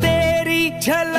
तेरी झल